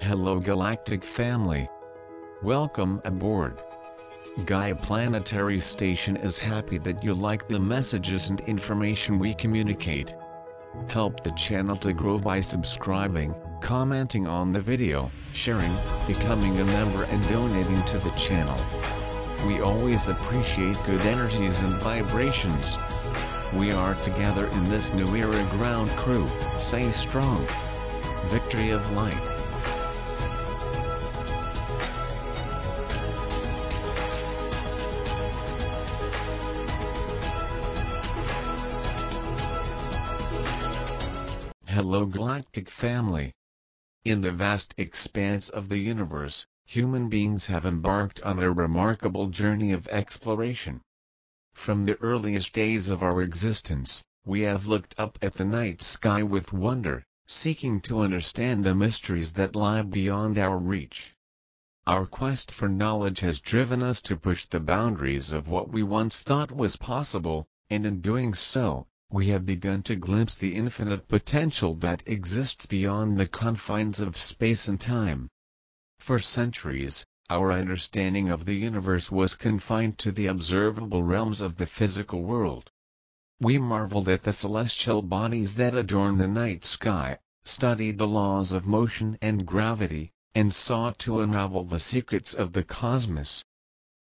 Hello Galactic Family. Welcome aboard. Gaia Planetary Station is happy that you like the messages and information we communicate. Help the channel to grow by subscribing, commenting on the video, sharing, becoming a member and donating to the channel. We always appreciate good energies and vibrations. We are together in this new era ground crew, say strong. Victory of Light. Family. In the vast expanse of the universe, human beings have embarked on a remarkable journey of exploration. From the earliest days of our existence, we have looked up at the night sky with wonder, seeking to understand the mysteries that lie beyond our reach. Our quest for knowledge has driven us to push the boundaries of what we once thought was possible, and in doing so, we have begun to glimpse the infinite potential that exists beyond the confines of space and time. For centuries, our understanding of the universe was confined to the observable realms of the physical world. We marveled at the celestial bodies that adorn the night sky, studied the laws of motion and gravity, and sought to unravel the secrets of the cosmos.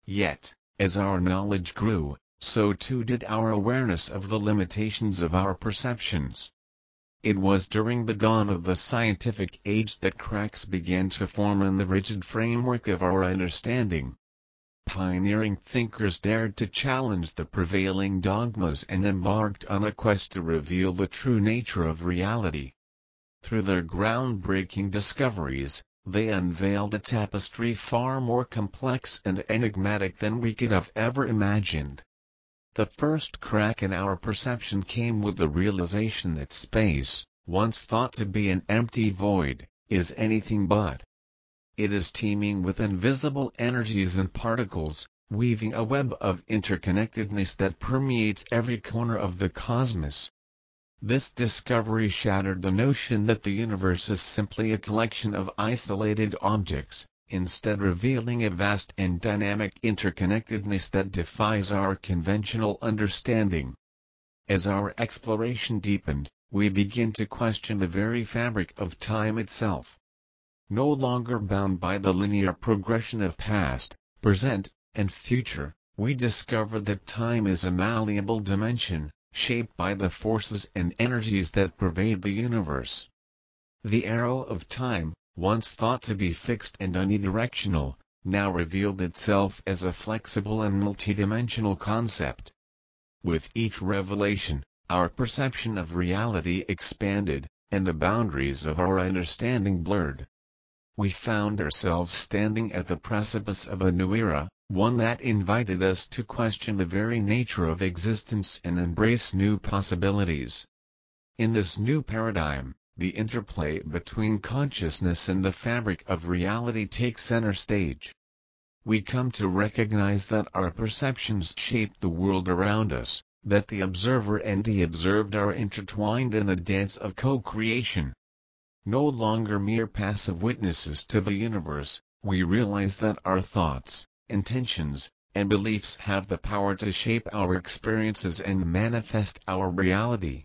Yet, as our knowledge grew, so too did our awareness of the limitations of our perceptions. It was during the dawn of the scientific age that cracks began to form in the rigid framework of our understanding. Pioneering thinkers dared to challenge the prevailing dogmas and embarked on a quest to reveal the true nature of reality. Through their groundbreaking discoveries, they unveiled a tapestry far more complex and enigmatic than we could have ever imagined. The first crack in our perception came with the realization that space, once thought to be an empty void, is anything but. It is teeming with invisible energies and particles, weaving a web of interconnectedness that permeates every corner of the cosmos. This discovery shattered the notion that the universe is simply a collection of isolated objects, instead revealing a vast and dynamic interconnectedness that defies our conventional understanding. As our exploration deepened, we begin to question the very fabric of time itself. No longer bound by the linear progression of past, present, and future, we discover that time is a malleable dimension, shaped by the forces and energies that pervade the universe. The arrow of time, once thought to be fixed and unidirectional, now revealed itself as a flexible and multidimensional concept. With each revelation, our perception of reality expanded, and the boundaries of our understanding blurred. We found ourselves standing at the precipice of a new era, one that invited us to question the very nature of existence and embrace new possibilities. In this new paradigm, the interplay between consciousness and the fabric of reality takes center stage. We come to recognize that our perceptions shape the world around us, that the observer and the observed are intertwined in a dance of co-creation. No longer mere passive witnesses to the universe, we realize that our thoughts, intentions, and beliefs have the power to shape our experiences and manifest our reality.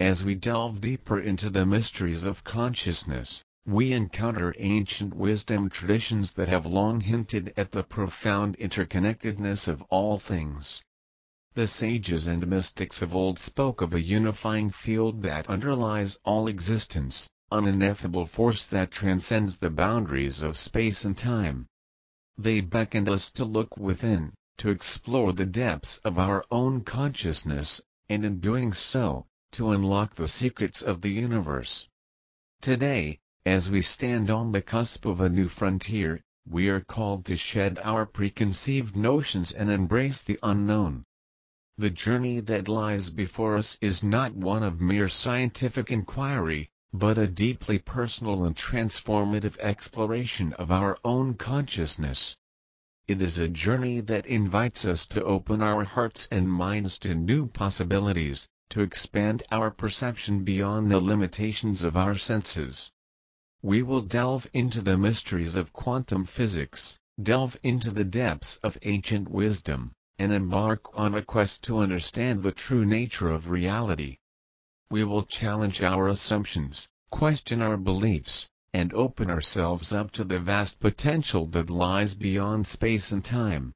As we delve deeper into the mysteries of consciousness, we encounter ancient wisdom traditions that have long hinted at the profound interconnectedness of all things. The sages and mystics of old spoke of a unifying field that underlies all existence, an ineffable force that transcends the boundaries of space and time. They beckoned us to look within, to explore the depths of our own consciousness, and in doing so, to unlock the secrets of the universe. Today, as we stand on the cusp of a new frontier, we are called to shed our preconceived notions and embrace the unknown. The journey that lies before us is not one of mere scientific inquiry, but a deeply personal and transformative exploration of our own consciousness. It is a journey that invites us to open our hearts and minds to new possibilities, to expand our perception beyond the limitations of our senses. we will delve into the mysteries of quantum physics, delve into the depths of ancient wisdom, and embark on a quest to understand the true nature of reality. We will challenge our assumptions, question our beliefs, and open ourselves up to the vast potential that lies beyond space and time.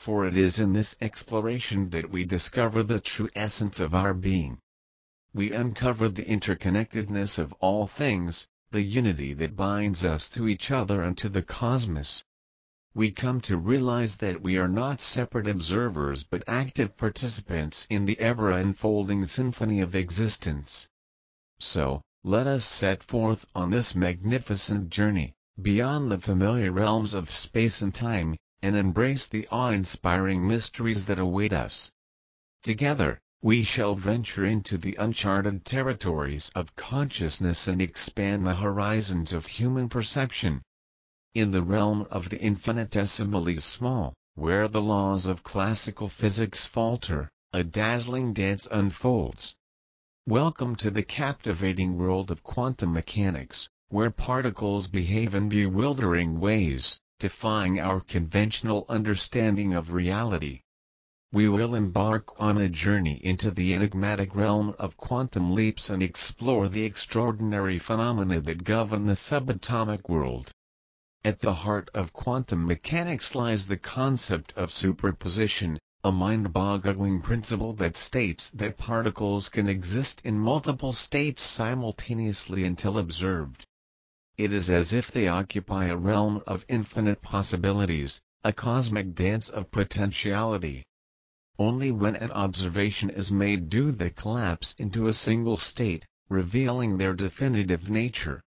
For it is in this exploration that we discover the true essence of our being. We uncover the interconnectedness of all things, the unity that binds us to each other and to the cosmos. We come to realize that we are not separate observers but active participants in the ever-unfolding symphony of existence. So, let us set forth on this magnificent journey, beyond the familiar realms of space and time, and embrace the awe-inspiring mysteries that await us. Together, we shall venture into the uncharted territories of consciousness and expand the horizons of human perception. In the realm of the infinitesimally small, where the laws of classical physics falter, a dazzling dance unfolds. Welcome to the captivating world of quantum mechanics, where particles behave in bewildering ways, defying our conventional understanding of reality we will embark on a journey into the enigmatic realm of quantum leaps and explore the extraordinary phenomena that govern the subatomic world. At the heart of quantum mechanics lies the concept of superposition, a mind-boggling principle that states that particles can exist in multiple states simultaneously until observed. It is as if they occupy a realm of infinite possibilities, a cosmic dance of potentiality. Only when an observation is made do they collapse into a single state, revealing their definitive nature.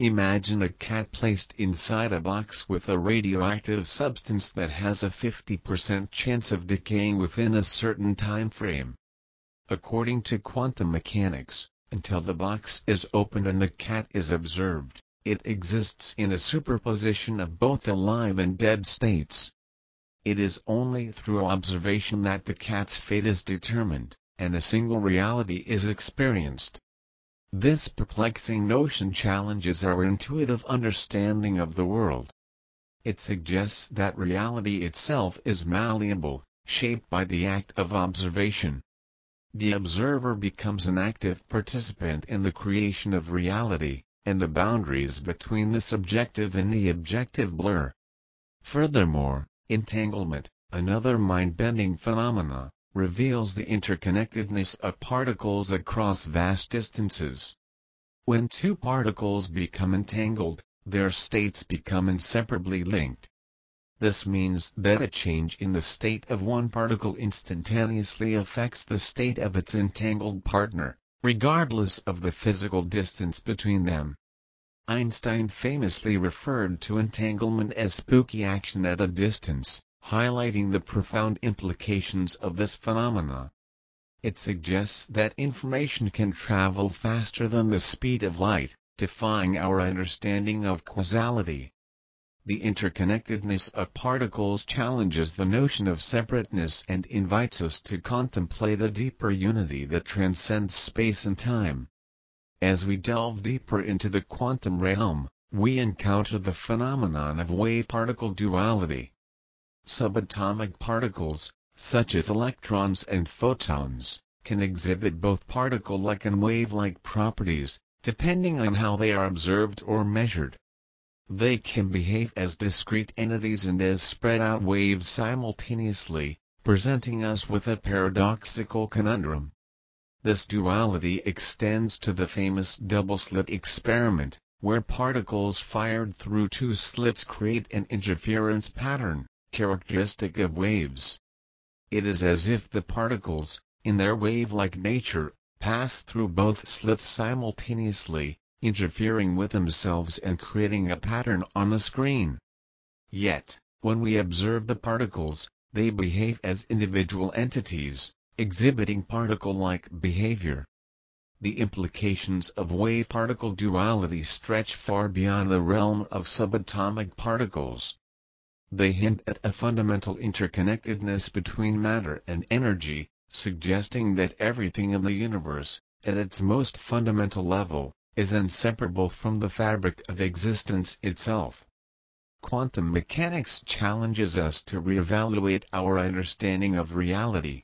Imagine a cat placed inside a box with a radioactive substance that has a 50% chance of decaying within a certain time frame. According to quantum mechanics, until the box is opened and the cat is observed, it exists in a superposition of both alive and dead states. It is only through observation that the cat's fate is determined, and a single reality is experienced. This perplexing notion challenges our intuitive understanding of the world. It suggests that reality itself is malleable, shaped by the act of observation. The observer becomes an active participant in the creation of reality, and the boundaries between the subjective and the objective blur. Furthermore, Entanglement, another mind-bending phenomena, reveals the interconnectedness of particles across vast distances. When two particles become entangled, their states become inseparably linked. This means that a change in the state of one particle instantaneously affects the state of its entangled partner, regardless of the physical distance between them. Einstein famously referred to entanglement as spooky action at a distance, highlighting the profound implications of this phenomena. It suggests that information can travel faster than the speed of light, defying our understanding of causality. The interconnectedness of particles challenges the notion of separateness and invites us to contemplate a deeper unity that transcends space and time. As we delve deeper into the quantum realm, we encounter the phenomenon of wave-particle duality. Subatomic particles, such as electrons and photons, can exhibit both particle-like and wave-like properties, depending on how they are observed or measured. They can behave as discrete entities and as spread-out waves simultaneously, presenting us with a paradoxical conundrum. This duality extends to the famous double-slit experiment, where particles fired through two slits create an interference pattern, characteristic of waves. It is as if the particles, in their wave-like nature, pass through both slits simultaneously, interfering with themselves and creating a pattern on the screen. Yet, when we observe the particles, they behave as individual entities, exhibiting particle-like behavior. The implications of wave-particle duality stretch far beyond the realm of subatomic particles. They hint at a fundamental interconnectedness between matter and energy, suggesting that everything in the universe, at its most fundamental level, is inseparable from the fabric of existence itself. Quantum mechanics challenges us to reevaluate our understanding of reality.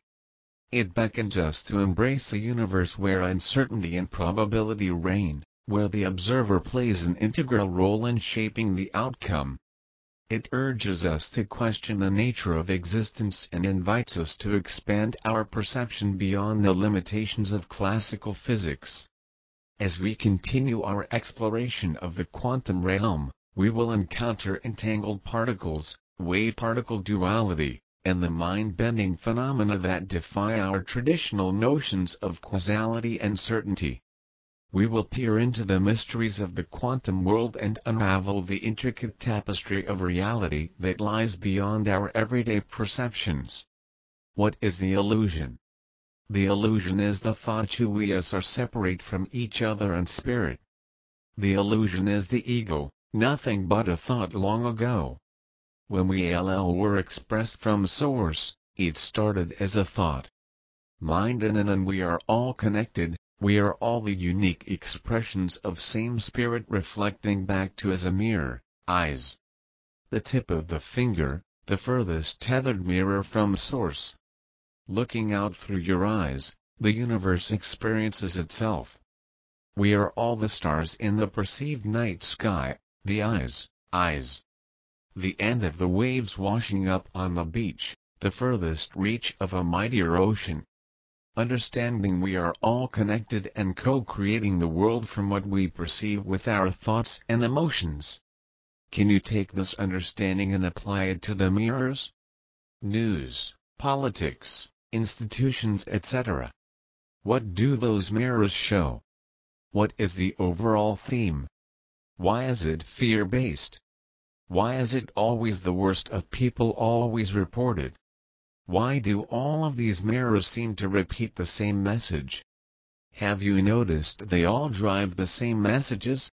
It beckons us to embrace a universe where uncertainty and probability reign, where the observer plays an integral role in shaping the outcome. It urges us to question the nature of existence and invites us to expand our perception beyond the limitations of classical physics. As we continue our exploration of the quantum realm, we will encounter entangled particles, wave-particle duality, and the mind-bending phenomena that defy our traditional notions of causality and certainty. We will peer into the mysteries of the quantum world and unravel the intricate tapestry of reality that lies beyond our everyday perceptions. What is the illusion? The illusion is the thought we are separate from each other and spirit. The illusion is the ego, nothing but a thought long ago. When we all were expressed from source, it started as a thought. Mind and and we are all connected, we are all the unique expressions of same spirit reflecting back to as a mirror, eyes. The tip of the finger, the furthest tethered mirror from source. Looking out through your eyes, the universe experiences itself. We are all the stars in the perceived night sky, the eyes, eyes. The end of the waves washing up on the beach, the furthest reach of a mightier ocean. Understanding we are all connected and co-creating the world from what we perceive with our thoughts and emotions. Can you take this understanding and apply it to the mirrors? News, politics, institutions etc. What do those mirrors show? What is the overall theme? Why is it fear-based? Why is it always the worst of people always reported? Why do all of these mirrors seem to repeat the same message? Have you noticed they all drive the same messages?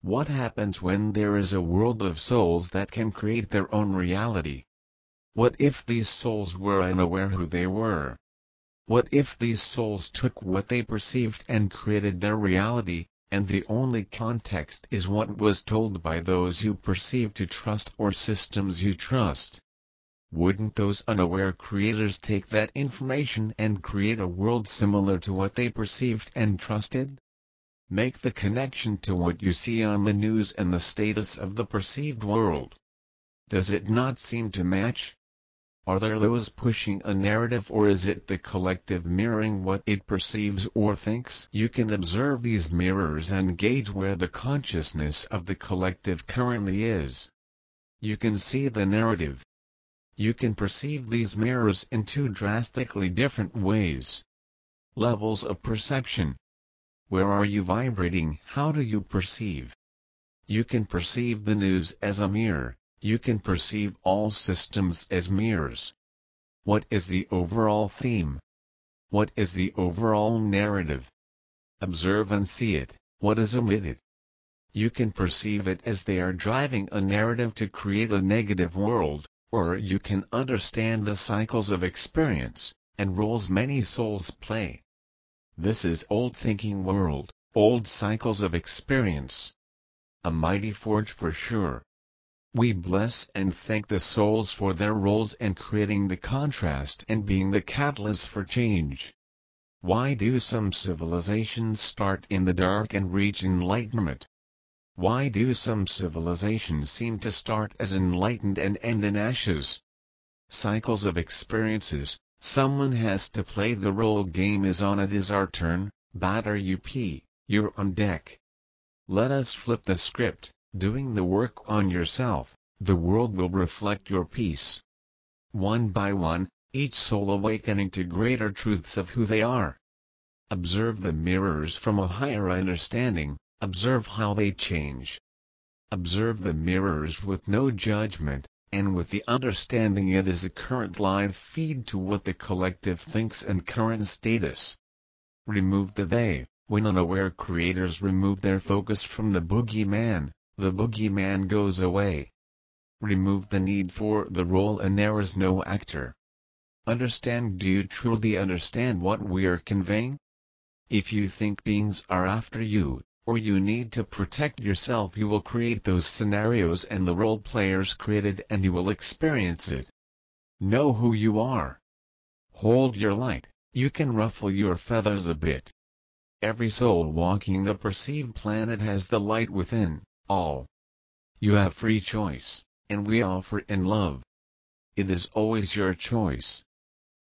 What happens when there is a world of souls that can create their own reality? What if these souls were unaware who they were? What if these souls took what they perceived and created their reality, and the only context is what was told by those you perceive to trust or systems you trust. Wouldn't those unaware creators take that information and create a world similar to what they perceived and trusted? Make the connection to what you see on the news and the status of the perceived world. Does it not seem to match? Are there those pushing a narrative or is it the collective mirroring what it perceives or thinks? You can observe these mirrors and gauge where the consciousness of the collective currently is. You can see the narrative. You can perceive these mirrors in two drastically different ways. Levels of perception. Where are you vibrating? How do you perceive? You can perceive the news as a mirror you can perceive all systems as mirrors. What is the overall theme? What is the overall narrative? Observe and see it, what is omitted. You can perceive it as they are driving a narrative to create a negative world, or you can understand the cycles of experience, and roles many souls play. This is old thinking world, old cycles of experience. A mighty forge for sure. We bless and thank the souls for their roles in creating the contrast and being the catalyst for change. Why do some civilizations start in the dark and reach enlightenment? Why do some civilizations seem to start as enlightened and end in ashes? Cycles of experiences, someone has to play the role game is on it is our turn, batter UP, you're on deck. Let us flip the script. Doing the work on yourself, the world will reflect your peace. One by one, each soul awakening to greater truths of who they are. Observe the mirrors from a higher understanding, observe how they change. Observe the mirrors with no judgment, and with the understanding it is a current live feed to what the collective thinks and current status. Remove the they, when unaware creators remove their focus from the boogeyman, the boogeyman goes away. Remove the need for the role and there is no actor. Understand Do you truly understand what we are conveying? If you think beings are after you, or you need to protect yourself you will create those scenarios and the role players created and you will experience it. Know who you are. Hold your light, you can ruffle your feathers a bit. Every soul walking the perceived planet has the light within, all. You have free choice, and we offer in love. It is always your choice.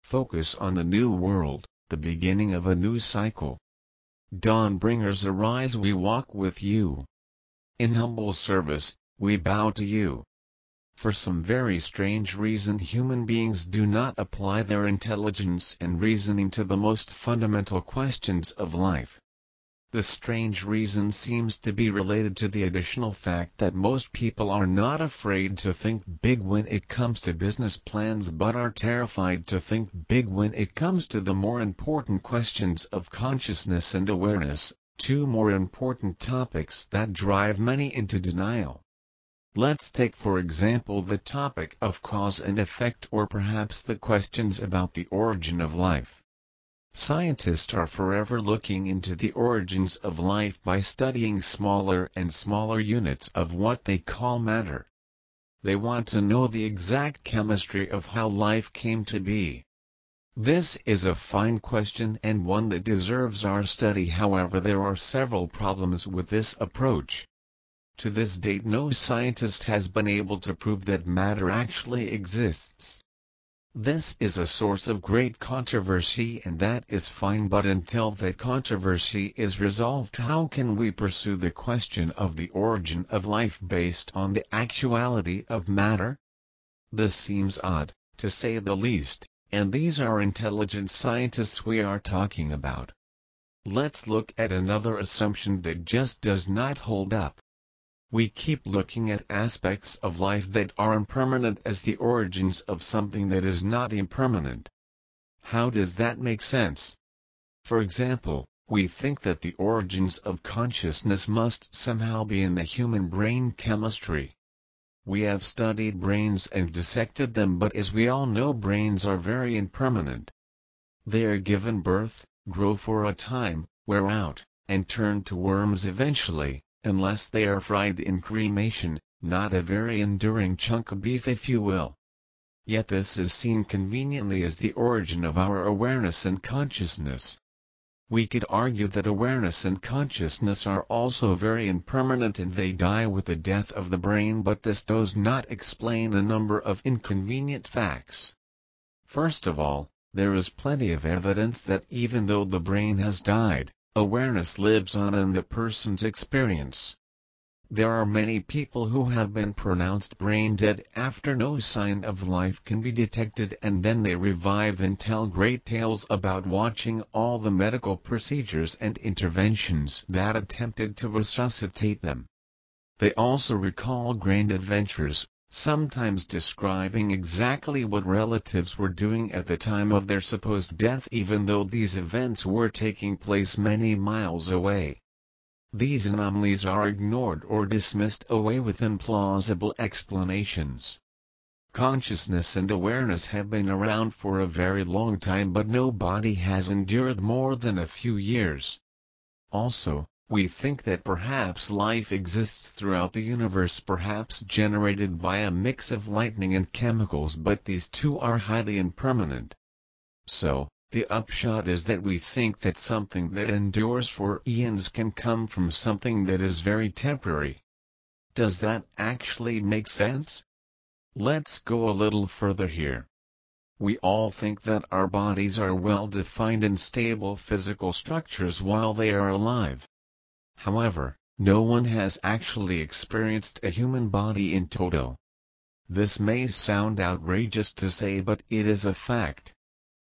Focus on the new world, the beginning of a new cycle. Dawn bringers arise we walk with you. In humble service, we bow to you. For some very strange reason human beings do not apply their intelligence and reasoning to the most fundamental questions of life. The strange reason seems to be related to the additional fact that most people are not afraid to think big when it comes to business plans but are terrified to think big when it comes to the more important questions of consciousness and awareness, two more important topics that drive many into denial. Let's take for example the topic of cause and effect or perhaps the questions about the origin of life. Scientists are forever looking into the origins of life by studying smaller and smaller units of what they call matter. They want to know the exact chemistry of how life came to be. This is a fine question and one that deserves our study however there are several problems with this approach. To this date no scientist has been able to prove that matter actually exists. This is a source of great controversy and that is fine but until that controversy is resolved how can we pursue the question of the origin of life based on the actuality of matter? This seems odd, to say the least, and these are intelligent scientists we are talking about. Let's look at another assumption that just does not hold up we keep looking at aspects of life that are impermanent as the origins of something that is not impermanent. How does that make sense? For example, we think that the origins of consciousness must somehow be in the human brain chemistry. We have studied brains and dissected them but as we all know brains are very impermanent. They are given birth, grow for a time, wear out, and turn to worms eventually unless they are fried in cremation, not a very enduring chunk of beef if you will. Yet this is seen conveniently as the origin of our awareness and consciousness. We could argue that awareness and consciousness are also very impermanent and they die with the death of the brain but this does not explain a number of inconvenient facts. First of all, there is plenty of evidence that even though the brain has died, Awareness lives on in the person's experience. There are many people who have been pronounced brain dead after no sign of life can be detected and then they revive and tell great tales about watching all the medical procedures and interventions that attempted to resuscitate them. They also recall grand adventures, sometimes describing exactly what relatives were doing at the time of their supposed death even though these events were taking place many miles away. These anomalies are ignored or dismissed away with implausible explanations. Consciousness and awareness have been around for a very long time but nobody has endured more than a few years. Also, we think that perhaps life exists throughout the universe perhaps generated by a mix of lightning and chemicals but these two are highly impermanent. So, the upshot is that we think that something that endures for eons can come from something that is very temporary. Does that actually make sense? Let's go a little further here. We all think that our bodies are well-defined and stable physical structures while they are alive. However, no one has actually experienced a human body in toto. This may sound outrageous to say but it is a fact.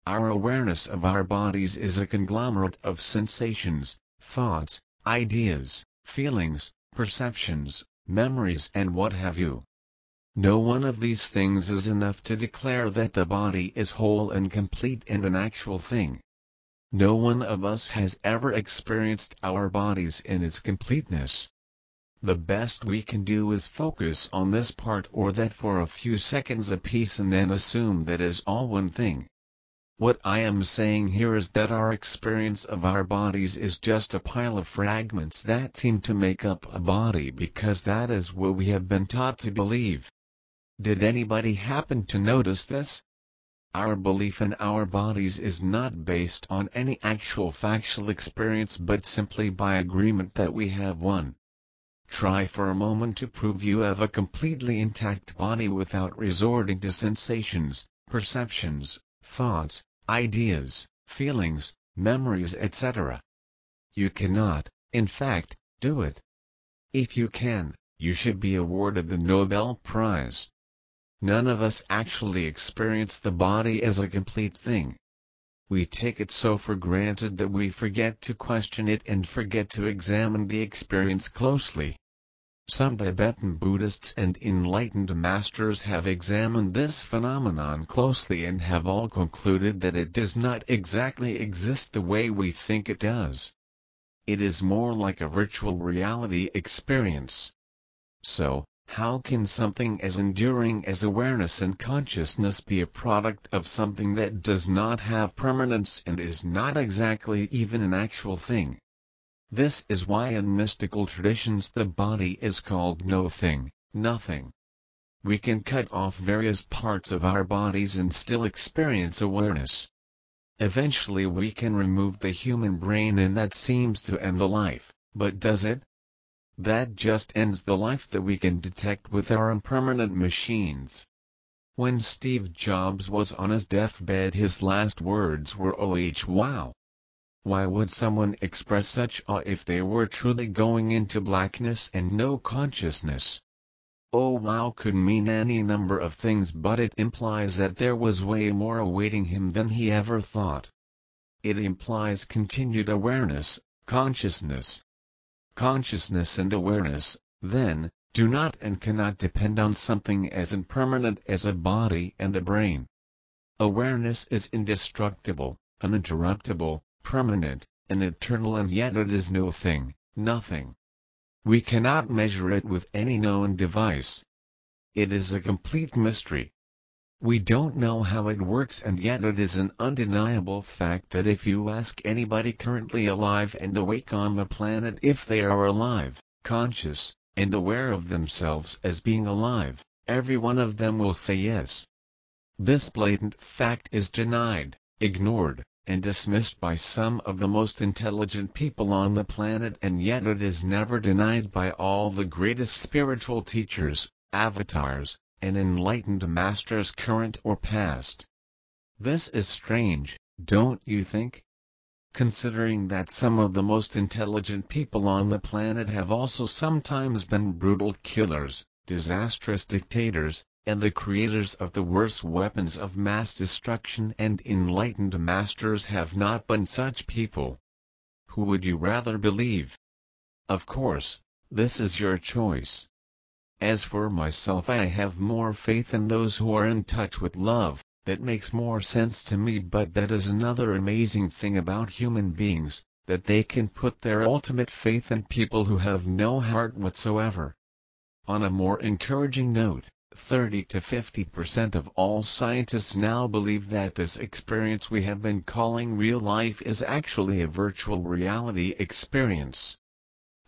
Our awareness of our bodies is a conglomerate of sensations, thoughts, ideas, feelings, perceptions, memories and what have you. No one of these things is enough to declare that the body is whole and complete and an actual thing. No one of us has ever experienced our bodies in its completeness. The best we can do is focus on this part or that for a few seconds apiece and then assume that is all one thing. What I am saying here is that our experience of our bodies is just a pile of fragments that seem to make up a body because that is what we have been taught to believe. Did anybody happen to notice this? Our belief in our bodies is not based on any actual factual experience but simply by agreement that we have one. Try for a moment to prove you have a completely intact body without resorting to sensations, perceptions, thoughts, ideas, feelings, memories etc. You cannot, in fact, do it. If you can, you should be awarded the Nobel Prize. None of us actually experience the body as a complete thing. We take it so for granted that we forget to question it and forget to examine the experience closely. Some Tibetan Buddhists and enlightened masters have examined this phenomenon closely and have all concluded that it does not exactly exist the way we think it does. It is more like a virtual reality experience. So, how can something as enduring as awareness and consciousness be a product of something that does not have permanence and is not exactly even an actual thing? This is why in mystical traditions the body is called no thing, nothing. We can cut off various parts of our bodies and still experience awareness. Eventually we can remove the human brain and that seems to end the life, but does it? That just ends the life that we can detect with our impermanent machines. When Steve Jobs was on his deathbed his last words were oh wow. Why would someone express such awe if they were truly going into blackness and no consciousness? Oh wow could mean any number of things but it implies that there was way more awaiting him than he ever thought. It implies continued awareness, consciousness. Consciousness and awareness, then, do not and cannot depend on something as impermanent as a body and a brain. Awareness is indestructible, uninterruptible, permanent, and eternal and yet it is no thing, nothing. We cannot measure it with any known device. It is a complete mystery. We don't know how it works and yet it is an undeniable fact that if you ask anybody currently alive and awake on the planet if they are alive, conscious, and aware of themselves as being alive, every one of them will say yes. This blatant fact is denied, ignored, and dismissed by some of the most intelligent people on the planet and yet it is never denied by all the greatest spiritual teachers, avatars, and enlightened masters current or past. This is strange, don't you think? Considering that some of the most intelligent people on the planet have also sometimes been brutal killers, disastrous dictators, and the creators of the worst weapons of mass destruction and enlightened masters have not been such people. Who would you rather believe? Of course, this is your choice. As for myself I have more faith in those who are in touch with love, that makes more sense to me but that is another amazing thing about human beings, that they can put their ultimate faith in people who have no heart whatsoever. On a more encouraging note, 30 to 50 percent of all scientists now believe that this experience we have been calling real life is actually a virtual reality experience.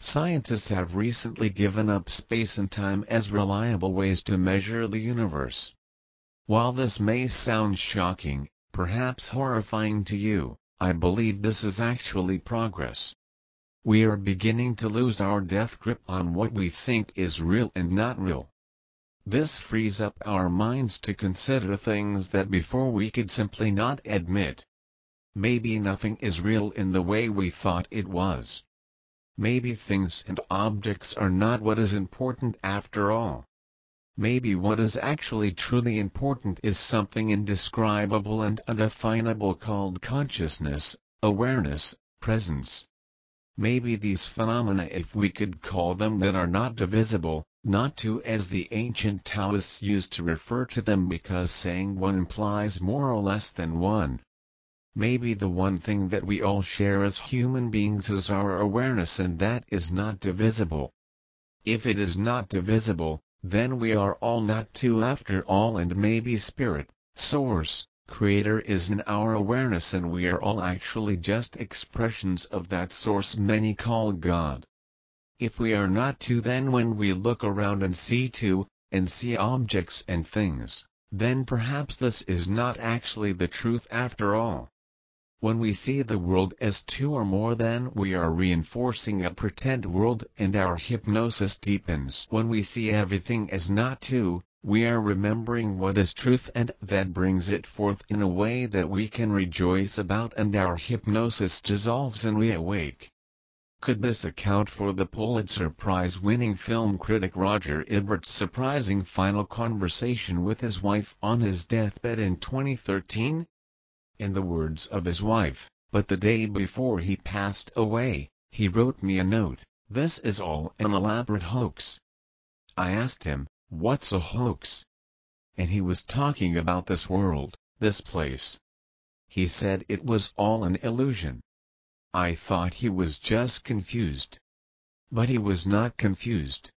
Scientists have recently given up space and time as reliable ways to measure the universe. While this may sound shocking, perhaps horrifying to you, I believe this is actually progress. We are beginning to lose our death grip on what we think is real and not real. This frees up our minds to consider things that before we could simply not admit. Maybe nothing is real in the way we thought it was. Maybe things and objects are not what is important after all. Maybe what is actually truly important is something indescribable and undefinable called consciousness, awareness, presence. Maybe these phenomena if we could call them that are not divisible, not two as the ancient Taoists used to refer to them because saying one implies more or less than one. Maybe the one thing that we all share as human beings is our awareness and that is not divisible. If it is not divisible, then we are all not two after all and maybe spirit, source, Creator is in our awareness and we are all actually just expressions of that source many call God. If we are not two then when we look around and see two, and see objects and things, then perhaps this is not actually the truth after all. When we see the world as two or more then we are reinforcing a pretend world and our hypnosis deepens. When we see everything as not two, we are remembering what is truth and that brings it forth in a way that we can rejoice about and our hypnosis dissolves and we awake. Could this account for the Pulitzer Prize-winning film critic Roger Ebert's surprising final conversation with his wife on his deathbed in 2013? In the words of his wife, but the day before he passed away, he wrote me a note, this is all an elaborate hoax. I asked him, What's a hoax? And he was talking about this world, this place. He said it was all an illusion. I thought he was just confused. But he was not confused.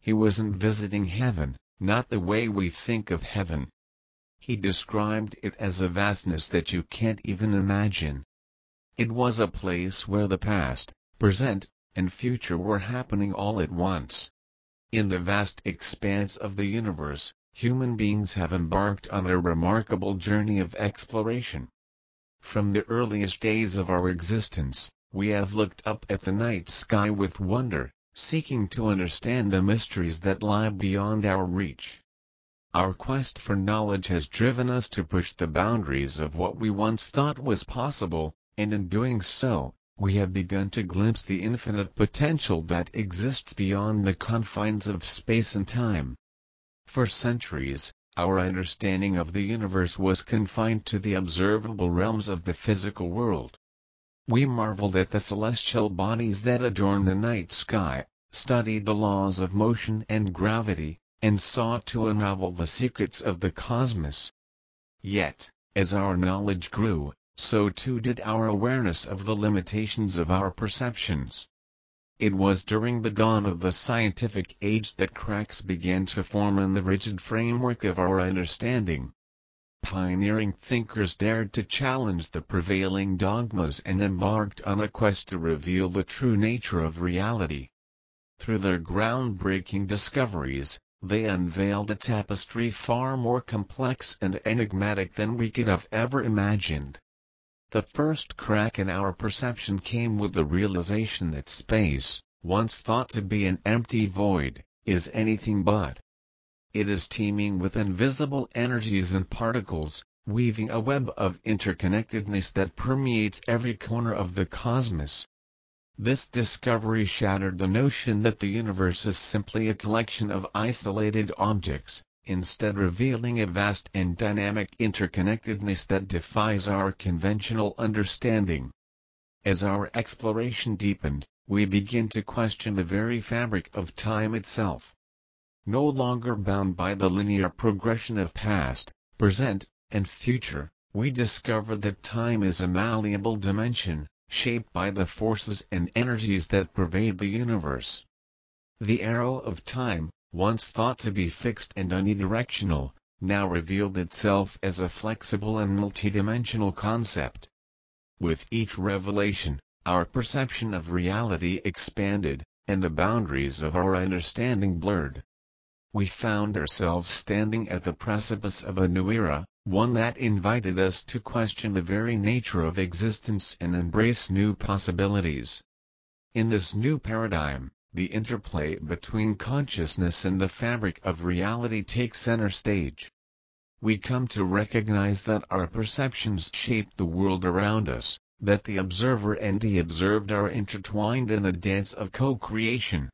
He wasn't visiting heaven, not the way we think of heaven. He described it as a vastness that you can't even imagine. It was a place where the past, present, and future were happening all at once. In the vast expanse of the universe, human beings have embarked on a remarkable journey of exploration. From the earliest days of our existence, we have looked up at the night sky with wonder, seeking to understand the mysteries that lie beyond our reach. Our quest for knowledge has driven us to push the boundaries of what we once thought was possible, and in doing so, we have begun to glimpse the infinite potential that exists beyond the confines of space and time. For centuries, our understanding of the universe was confined to the observable realms of the physical world. We marveled at the celestial bodies that adorn the night sky, studied the laws of motion and gravity, and sought to unravel the secrets of the cosmos. Yet, as our knowledge grew, so too did our awareness of the limitations of our perceptions. It was during the dawn of the scientific age that cracks began to form in the rigid framework of our understanding. Pioneering thinkers dared to challenge the prevailing dogmas and embarked on a quest to reveal the true nature of reality. Through their groundbreaking discoveries, they unveiled a tapestry far more complex and enigmatic than we could have ever imagined. The first crack in our perception came with the realization that space, once thought to be an empty void, is anything but. It is teeming with invisible energies and particles, weaving a web of interconnectedness that permeates every corner of the cosmos. This discovery shattered the notion that the universe is simply a collection of isolated objects, instead revealing a vast and dynamic interconnectedness that defies our conventional understanding. As our exploration deepened, we begin to question the very fabric of time itself. No longer bound by the linear progression of past, present, and future, we discover that time is a malleable dimension, shaped by the forces and energies that pervade the universe. The arrow of time, once thought to be fixed and unidirectional, now revealed itself as a flexible and multidimensional concept. With each revelation, our perception of reality expanded, and the boundaries of our understanding blurred. We found ourselves standing at the precipice of a new era, one that invited us to question the very nature of existence and embrace new possibilities. In this new paradigm, the interplay between consciousness and the fabric of reality takes center stage. We come to recognize that our perceptions shape the world around us, that the observer and the observed are intertwined in a dance of co-creation.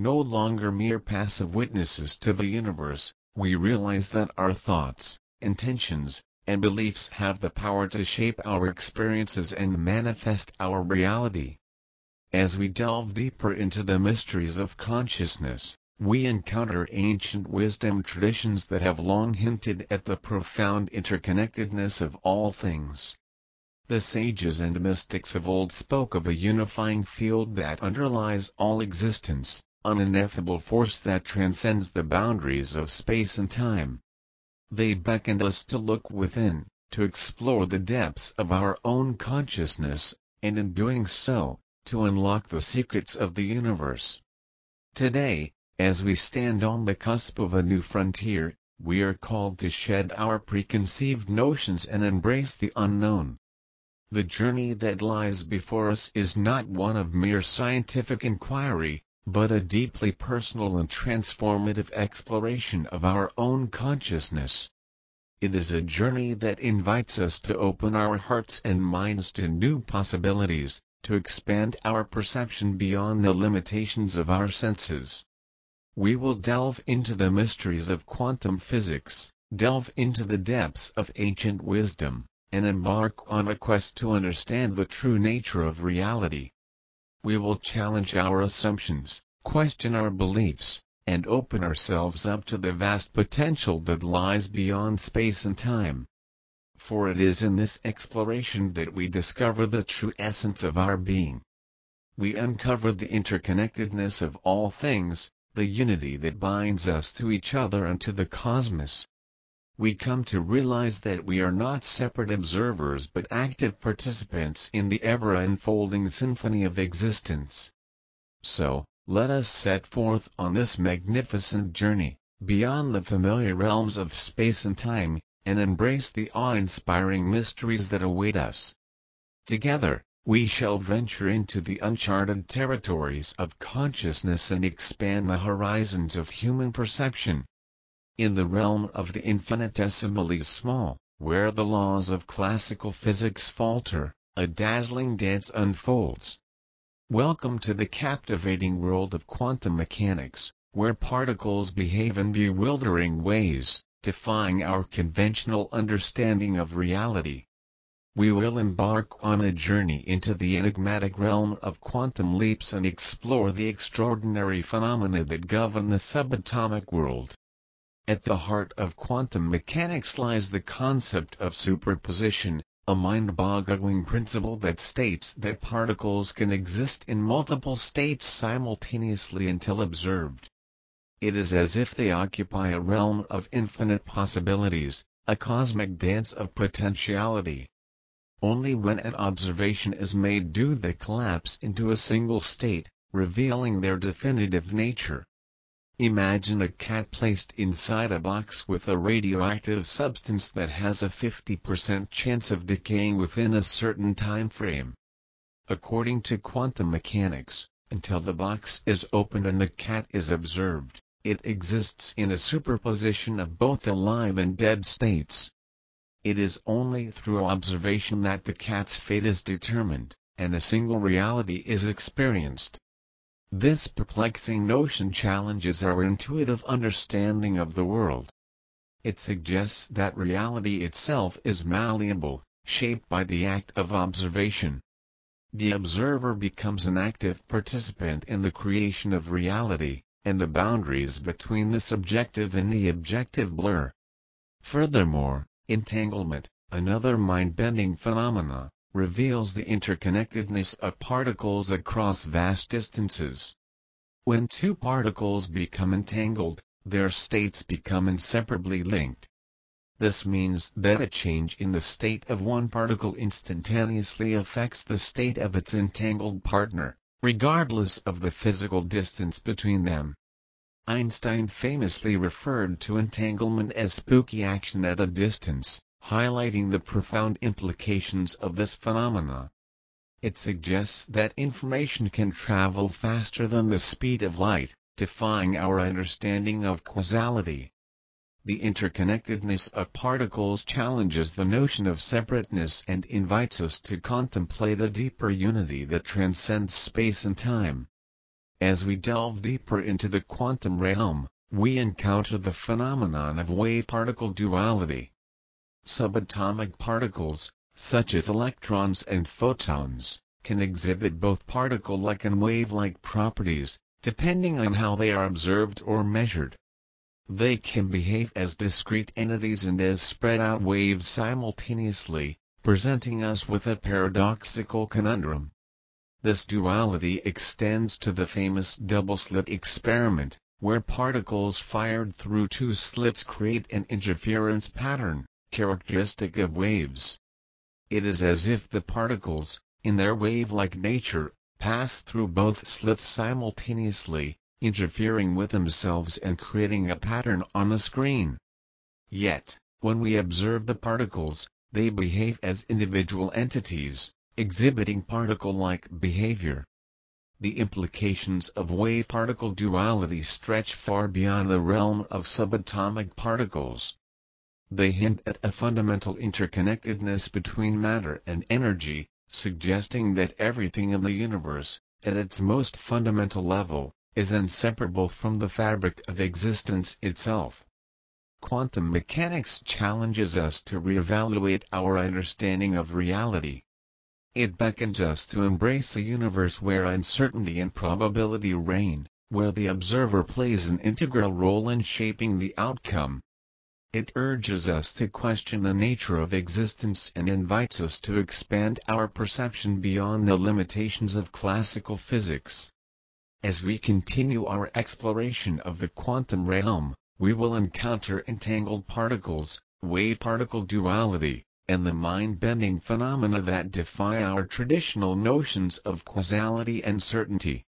No longer mere passive witnesses to the universe, we realize that our thoughts, intentions, and beliefs have the power to shape our experiences and manifest our reality. As we delve deeper into the mysteries of consciousness, we encounter ancient wisdom traditions that have long hinted at the profound interconnectedness of all things. The sages and mystics of old spoke of a unifying field that underlies all existence, an ineffable force that transcends the boundaries of space and time. They beckon us to look within, to explore the depths of our own consciousness, and in doing so, to unlock the secrets of the universe. Today, as we stand on the cusp of a new frontier, we are called to shed our preconceived notions and embrace the unknown. The journey that lies before us is not one of mere scientific inquiry, but a deeply personal and transformative exploration of our own consciousness. It is a journey that invites us to open our hearts and minds to new possibilities, to expand our perception beyond the limitations of our senses. We will delve into the mysteries of quantum physics, delve into the depths of ancient wisdom, and embark on a quest to understand the true nature of reality. We will challenge our assumptions, question our beliefs, and open ourselves up to the vast potential that lies beyond space and time. For it is in this exploration that we discover the true essence of our being. We uncover the interconnectedness of all things, the unity that binds us to each other and to the cosmos we come to realize that we are not separate observers but active participants in the ever-unfolding symphony of existence. So, let us set forth on this magnificent journey, beyond the familiar realms of space and time, and embrace the awe-inspiring mysteries that await us. Together, we shall venture into the uncharted territories of consciousness and expand the horizons of human perception in the realm of the infinitesimally small, where the laws of classical physics falter, a dazzling dance unfolds. Welcome to the captivating world of quantum mechanics, where particles behave in bewildering ways, defying our conventional understanding of reality. We will embark on a journey into the enigmatic realm of quantum leaps and explore the extraordinary phenomena that govern the subatomic world. At the heart of quantum mechanics lies the concept of superposition, a mind-boggling principle that states that particles can exist in multiple states simultaneously until observed. It is as if they occupy a realm of infinite possibilities, a cosmic dance of potentiality. Only when an observation is made do they collapse into a single state, revealing their definitive nature. Imagine a cat placed inside a box with a radioactive substance that has a 50% chance of decaying within a certain time frame. According to quantum mechanics, until the box is opened and the cat is observed, it exists in a superposition of both alive and dead states. It is only through observation that the cat's fate is determined, and a single reality is experienced. This perplexing notion challenges our intuitive understanding of the world. It suggests that reality itself is malleable, shaped by the act of observation. The observer becomes an active participant in the creation of reality, and the boundaries between the subjective and the objective blur. Furthermore, entanglement, another mind-bending phenomena, reveals the interconnectedness of particles across vast distances. When two particles become entangled, their states become inseparably linked. This means that a change in the state of one particle instantaneously affects the state of its entangled partner, regardless of the physical distance between them. Einstein famously referred to entanglement as spooky action at a distance highlighting the profound implications of this phenomena. It suggests that information can travel faster than the speed of light, defying our understanding of causality. The interconnectedness of particles challenges the notion of separateness and invites us to contemplate a deeper unity that transcends space and time. As we delve deeper into the quantum realm, we encounter the phenomenon of wave-particle duality. Subatomic particles, such as electrons and photons, can exhibit both particle-like and wave-like properties, depending on how they are observed or measured. They can behave as discrete entities and as spread-out waves simultaneously, presenting us with a paradoxical conundrum. This duality extends to the famous double-slit experiment, where particles fired through two slits create an interference pattern, characteristic of waves. It is as if the particles, in their wave-like nature, pass through both slits simultaneously, interfering with themselves and creating a pattern on the screen. Yet, when we observe the particles, they behave as individual entities, exhibiting particle-like behavior. The implications of wave-particle duality stretch far beyond the realm of subatomic particles. They hint at a fundamental interconnectedness between matter and energy, suggesting that everything in the universe, at its most fundamental level, is inseparable from the fabric of existence itself. Quantum mechanics challenges us to reevaluate our understanding of reality. It beckons us to embrace a universe where uncertainty and probability reign, where the observer plays an integral role in shaping the outcome. It urges us to question the nature of existence and invites us to expand our perception beyond the limitations of classical physics. As we continue our exploration of the quantum realm, we will encounter entangled particles, wave-particle duality, and the mind-bending phenomena that defy our traditional notions of causality and certainty.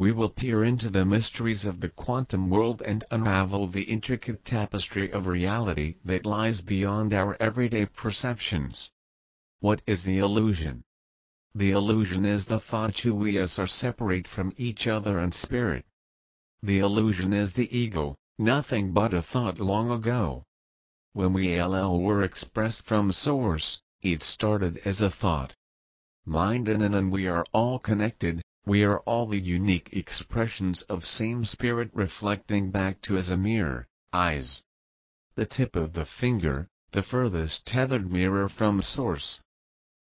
We will peer into the mysteries of the quantum world and unravel the intricate tapestry of reality that lies beyond our everyday perceptions. What is the illusion? The illusion is the thought we us are separate from each other in spirit. The illusion is the ego, nothing but a thought long ago. When we LL were expressed from source, it started as a thought. Mind and and we are all connected, we are all the unique expressions of same spirit reflecting back to as a mirror, eyes. The tip of the finger, the furthest tethered mirror from source.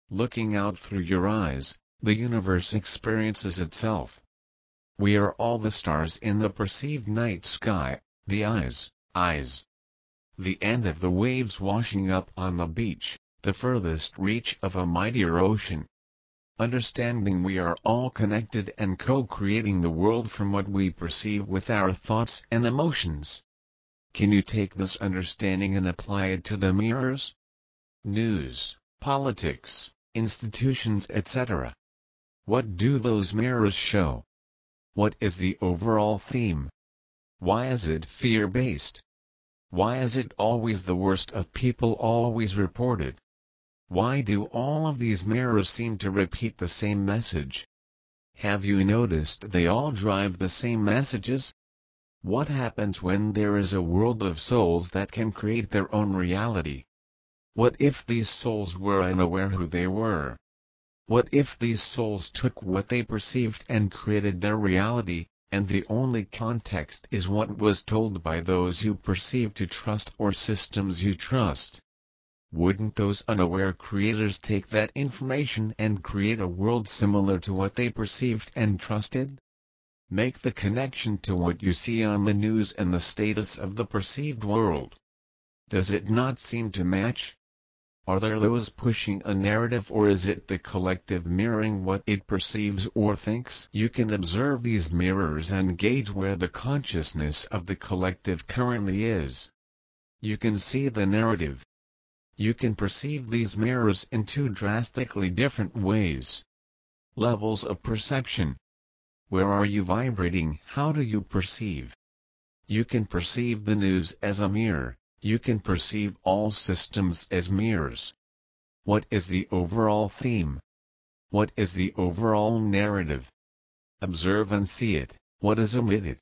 Looking out through your eyes, the universe experiences itself. We are all the stars in the perceived night sky, the eyes, eyes the end of the waves washing up on the beach, the furthest reach of a mightier ocean. Understanding we are all connected and co-creating the world from what we perceive with our thoughts and emotions. Can you take this understanding and apply it to the mirrors? News, politics, institutions etc. What do those mirrors show? What is the overall theme? Why is it fear-based? Why is it always the worst of people always reported? Why do all of these mirrors seem to repeat the same message? Have you noticed they all drive the same messages? What happens when there is a world of souls that can create their own reality? What if these souls were unaware who they were? What if these souls took what they perceived and created their reality, and the only context is what was told by those you perceive to trust or systems you trust. Wouldn't those unaware creators take that information and create a world similar to what they perceived and trusted? Make the connection to what you see on the news and the status of the perceived world. Does it not seem to match? Are there those pushing a narrative or is it the collective mirroring what it perceives or thinks? You can observe these mirrors and gauge where the consciousness of the collective currently is. You can see the narrative. You can perceive these mirrors in two drastically different ways. Levels of perception. Where are you vibrating? How do you perceive? You can perceive the news as a mirror, you can perceive all systems as mirrors. What is the overall theme? What is the overall narrative? Observe and see it, what is omitted?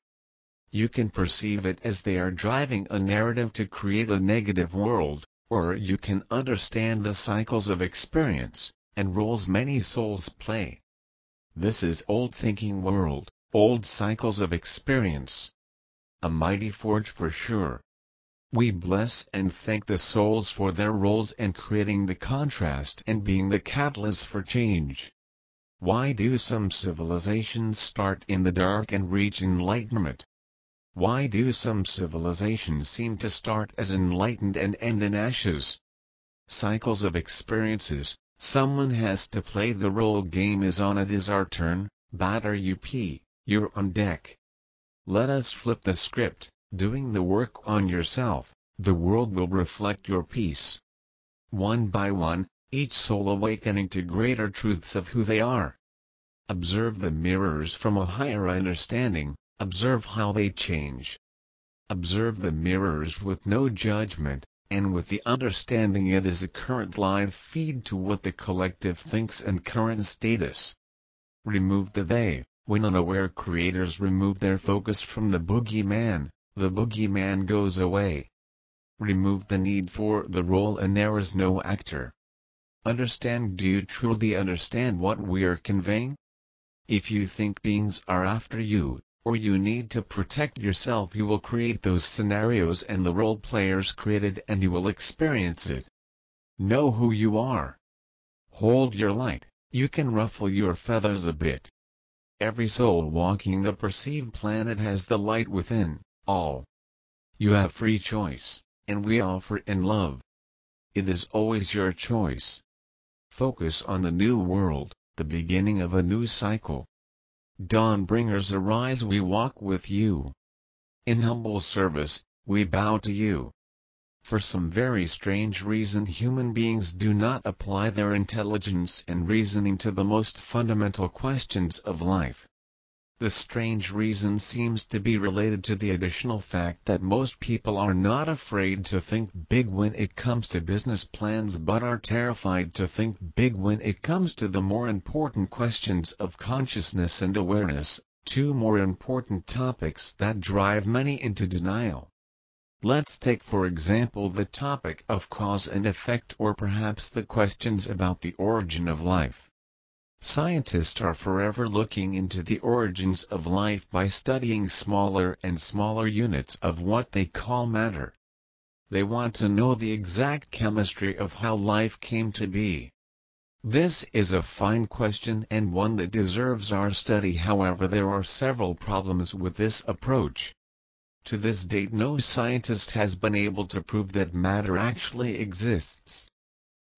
You can perceive it as they are driving a narrative to create a negative world, or you can understand the cycles of experience, and roles many souls play. This is old thinking world, old cycles of experience. A mighty forge for sure. We bless and thank the souls for their roles in creating the contrast and being the catalyst for change. Why do some civilizations start in the dark and reach enlightenment? Why do some civilizations seem to start as enlightened and end in ashes? Cycles of experiences, someone has to play the role game is on it is our turn, batter UP, you're on deck. Let us flip the script, doing the work on yourself, the world will reflect your peace. One by one, each soul awakening to greater truths of who they are. Observe the mirrors from a higher understanding, observe how they change. Observe the mirrors with no judgment, and with the understanding it is a current live feed to what the collective thinks and current status. Remove the they, when unaware creators remove their focus from the boogeyman, the boogeyman goes away. Remove the need for the role and there is no actor. Understand Do you truly understand what we are conveying? If you think beings are after you, or you need to protect yourself you will create those scenarios and the role players created and you will experience it. Know who you are. Hold your light, you can ruffle your feathers a bit. Every soul walking the perceived planet has the light within, all. You have free choice, and we offer in love. It is always your choice. Focus on the new world, the beginning of a new cycle. Dawn bringers arise we walk with you. In humble service, we bow to you. For some very strange reason human beings do not apply their intelligence and reasoning to the most fundamental questions of life. The strange reason seems to be related to the additional fact that most people are not afraid to think big when it comes to business plans but are terrified to think big when it comes to the more important questions of consciousness and awareness, two more important topics that drive many into denial. Let's take for example the topic of cause and effect or perhaps the questions about the origin of life. Scientists are forever looking into the origins of life by studying smaller and smaller units of what they call matter. They want to know the exact chemistry of how life came to be. This is a fine question and one that deserves our study however there are several problems with this approach. To this date no scientist has been able to prove that matter actually exists.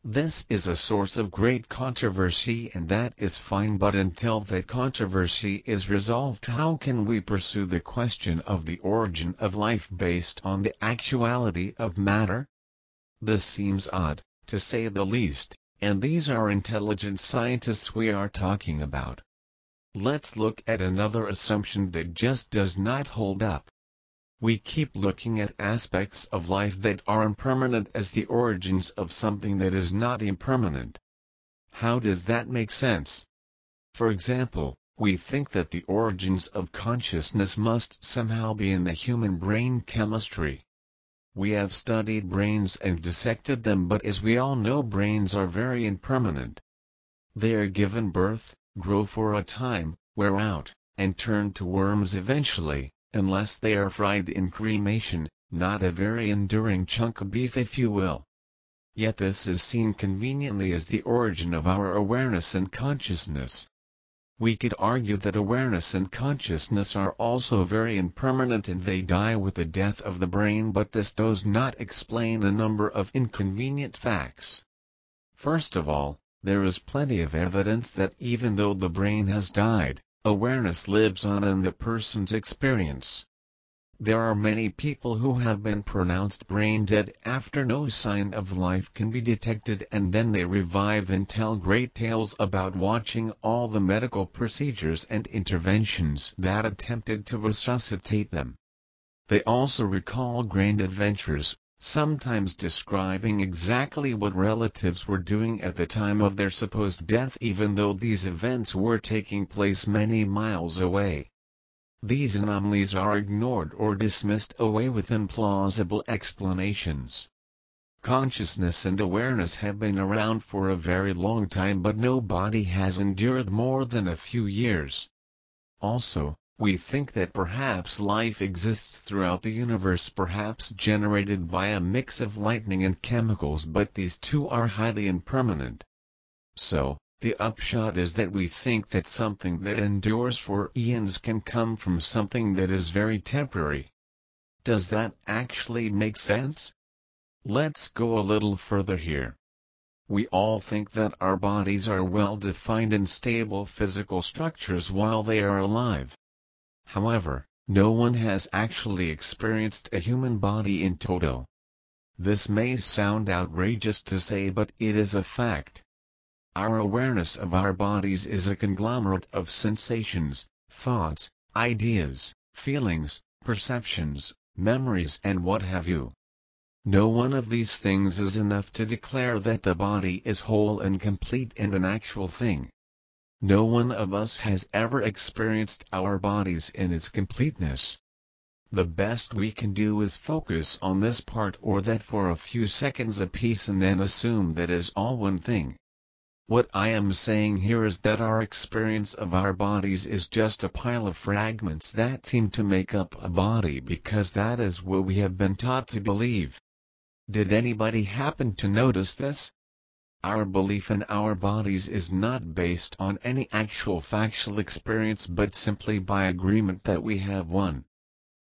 This is a source of great controversy and that is fine but until that controversy is resolved how can we pursue the question of the origin of life based on the actuality of matter? This seems odd, to say the least, and these are intelligent scientists we are talking about. Let's look at another assumption that just does not hold up. We keep looking at aspects of life that are impermanent as the origins of something that is not impermanent. How does that make sense? For example, we think that the origins of consciousness must somehow be in the human brain chemistry. We have studied brains and dissected them but as we all know brains are very impermanent. They are given birth, grow for a time, wear out, and turn to worms eventually unless they are fried in cremation, not a very enduring chunk of beef if you will. Yet this is seen conveniently as the origin of our awareness and consciousness. We could argue that awareness and consciousness are also very impermanent and they die with the death of the brain but this does not explain a number of inconvenient facts. First of all, there is plenty of evidence that even though the brain has died, awareness lives on in the person's experience. There are many people who have been pronounced brain dead after no sign of life can be detected and then they revive and tell great tales about watching all the medical procedures and interventions that attempted to resuscitate them. They also recall grand adventures, sometimes describing exactly what relatives were doing at the time of their supposed death even though these events were taking place many miles away. These anomalies are ignored or dismissed away with implausible explanations. Consciousness and awareness have been around for a very long time but nobody has endured more than a few years. Also, we think that perhaps life exists throughout the universe perhaps generated by a mix of lightning and chemicals but these two are highly impermanent. So, the upshot is that we think that something that endures for eons can come from something that is very temporary. Does that actually make sense? Let's go a little further here. We all think that our bodies are well-defined and stable physical structures while they are alive. However, No one has actually experienced a human body in toto. This may sound outrageous to say but it is a fact. Our awareness of our bodies is a conglomerate of sensations, thoughts, ideas, feelings, perceptions, memories and what have you. No one of these things is enough to declare that the body is whole and complete and an actual thing. No one of us has ever experienced our bodies in its completeness. The best we can do is focus on this part or that for a few seconds apiece and then assume that is all one thing. What I am saying here is that our experience of our bodies is just a pile of fragments that seem to make up a body because that is what we have been taught to believe. Did anybody happen to notice this? Our belief in our bodies is not based on any actual factual experience but simply by agreement that we have one.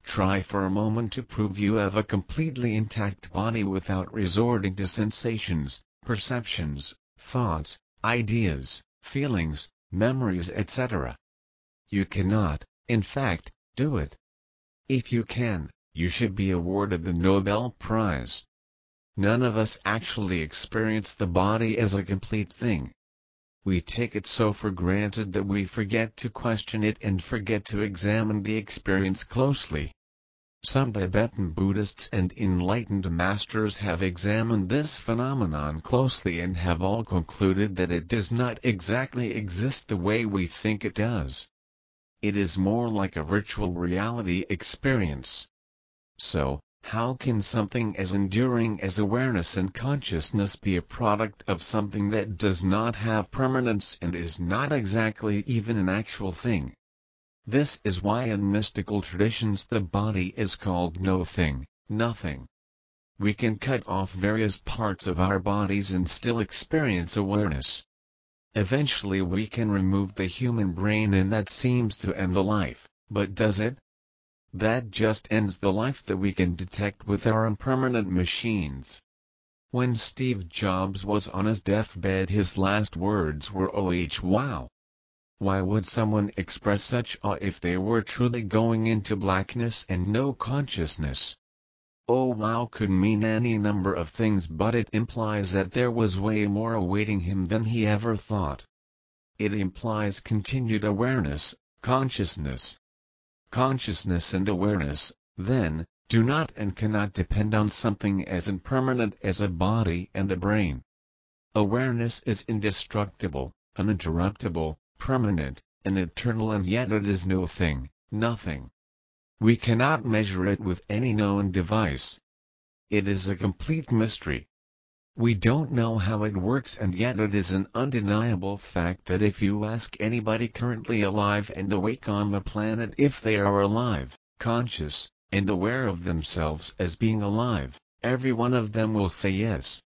Try for a moment to prove you have a completely intact body without resorting to sensations, perceptions, thoughts, ideas, feelings, memories etc. You cannot, in fact, do it. If you can, you should be awarded the Nobel Prize. None of us actually experience the body as a complete thing. We take it so for granted that we forget to question it and forget to examine the experience closely. Some Tibetan Buddhists and enlightened masters have examined this phenomenon closely and have all concluded that it does not exactly exist the way we think it does. It is more like a virtual reality experience. So, how can something as enduring as awareness and consciousness be a product of something that does not have permanence and is not exactly even an actual thing? This is why in mystical traditions the body is called no thing, nothing. We can cut off various parts of our bodies and still experience awareness. Eventually we can remove the human brain and that seems to end the life, but does it? That just ends the life that we can detect with our impermanent machines. When Steve Jobs was on his deathbed his last words were oh wow. Why would someone express such awe if they were truly going into blackness and no consciousness? Oh wow could mean any number of things but it implies that there was way more awaiting him than he ever thought. It implies continued awareness, consciousness, consciousness and awareness, then, do not and cannot depend on something as impermanent as a body and a brain. Awareness is indestructible, uninterruptible, permanent, and eternal and yet it is no thing, nothing. We cannot measure it with any known device. It is a complete mystery. We don't know how it works and yet it is an undeniable fact that if you ask anybody currently alive and awake on the planet if they are alive, conscious, and aware of themselves as being alive, every one of them will say yes.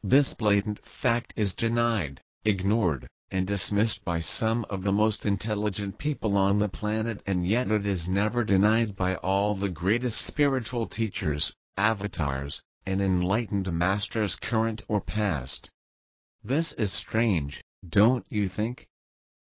This blatant fact is denied, ignored, and dismissed by some of the most intelligent people on the planet and yet it is never denied by all the greatest spiritual teachers, avatars, and enlightened masters current or past. This is strange, don't you think?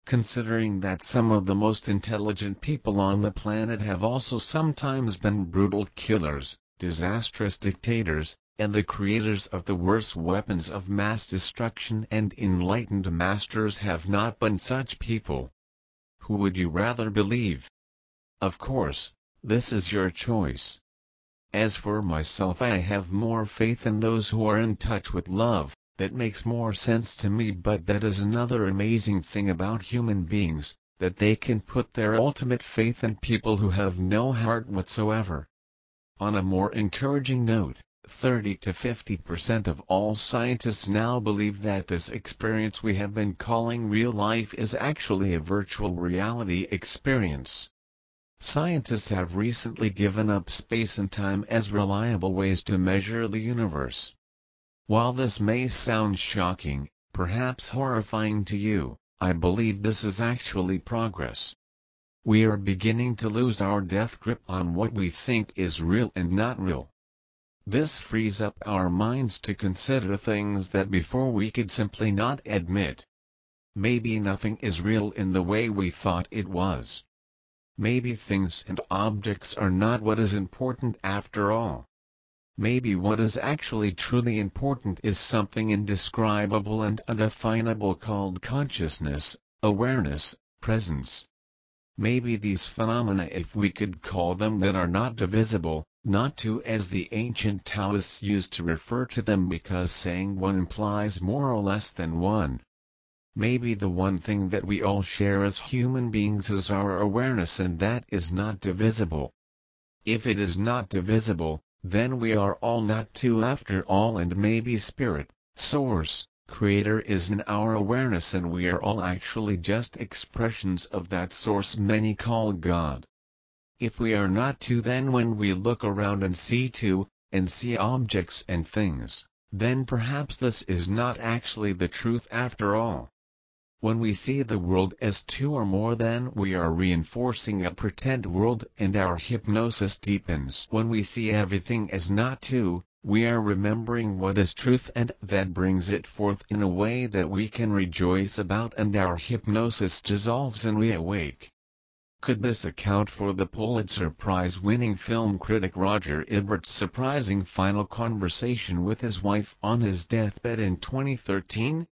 Considering that some of the most intelligent people on the planet have also sometimes been brutal killers, disastrous dictators, and the creators of the worst weapons of mass destruction and enlightened masters have not been such people. Who would you rather believe? Of course, this is your choice. As for myself I have more faith in those who are in touch with love, that makes more sense to me but that is another amazing thing about human beings, that they can put their ultimate faith in people who have no heart whatsoever. On a more encouraging note, 30 to 50% of all scientists now believe that this experience we have been calling real life is actually a virtual reality experience. Scientists have recently given up space and time as reliable ways to measure the universe. While this may sound shocking, perhaps horrifying to you, I believe this is actually progress. We are beginning to lose our death grip on what we think is real and not real. This frees up our minds to consider things that before we could simply not admit. Maybe nothing is real in the way we thought it was. Maybe things and objects are not what is important after all. Maybe what is actually truly important is something indescribable and undefinable called consciousness, awareness, presence. Maybe these phenomena if we could call them that are not divisible, not two as the ancient Taoists used to refer to them because saying one implies more or less than one. Maybe the one thing that we all share as human beings is our awareness and that is not divisible. If it is not divisible, then we are all not two after all and maybe spirit, source, creator is in our awareness and we are all actually just expressions of that source many call God. If we are not two then when we look around and see two, and see objects and things, then perhaps this is not actually the truth after all. When we see the world as two or more then we are reinforcing a pretend world and our hypnosis deepens. When we see everything as not two, we are remembering what is truth and that brings it forth in a way that we can rejoice about and our hypnosis dissolves and we awake. Could this account for the Pulitzer Prize-winning film critic Roger Ebert's surprising final conversation with his wife on his deathbed in 2013?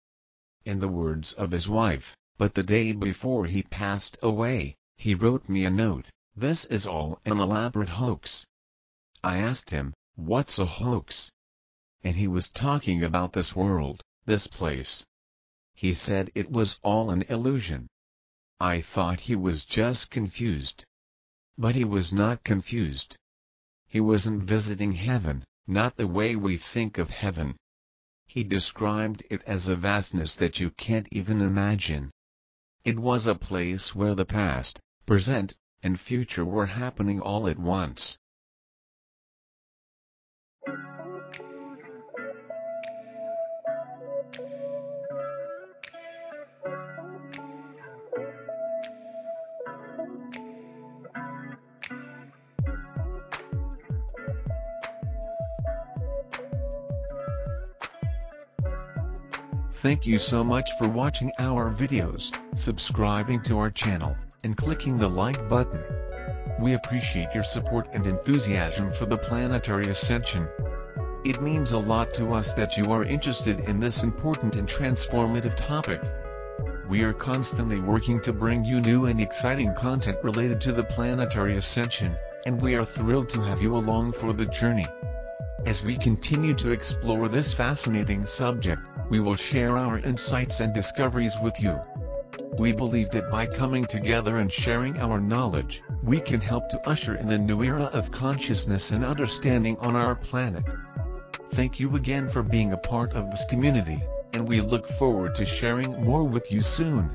In the words of his wife, but the day before he passed away, he wrote me a note, this is all an elaborate hoax. I asked him, what's a hoax? And he was talking about this world, this place. He said it was all an illusion. I thought he was just confused. But he was not confused. He wasn't visiting heaven, not the way we think of heaven. He described it as a vastness that you can't even imagine. It was a place where the past, present, and future were happening all at once. Thank you so much for watching our videos, subscribing to our channel, and clicking the like button. We appreciate your support and enthusiasm for the planetary ascension. It means a lot to us that you are interested in this important and transformative topic. We are constantly working to bring you new and exciting content related to the planetary ascension, and we are thrilled to have you along for the journey. As we continue to explore this fascinating subject, we will share our insights and discoveries with you. We believe that by coming together and sharing our knowledge, we can help to usher in a new era of consciousness and understanding on our planet. Thank you again for being a part of this community, and we look forward to sharing more with you soon.